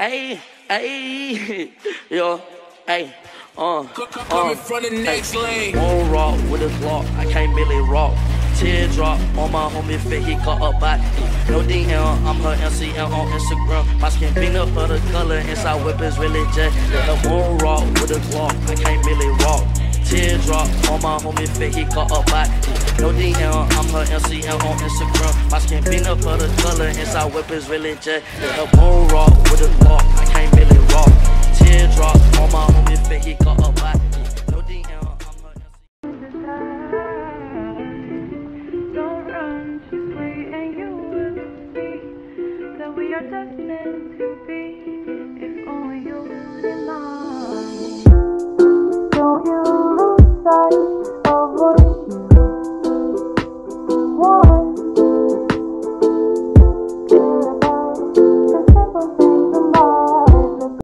Hey, hey, yo, hey, uh, Coming from the next lane. Won't rock with a Glock, I can't really rock. Teardrop on my homie fit, he got up back. No DM, I'm her MCM on Instagram. My skin pink up for the color, inside whip is really jet. Yeah, won't rock with a Glock, I can't really rock. Teardrop all my homies fake, he got a body. No DM, I'm her MCM on Instagram. My skin been up for the color, inside whip really jet. The bone rock with a lock, I can't really rock. Teardrop, on my homies fake, he got a body. No DM. Don't run, she's and you will see that we are destined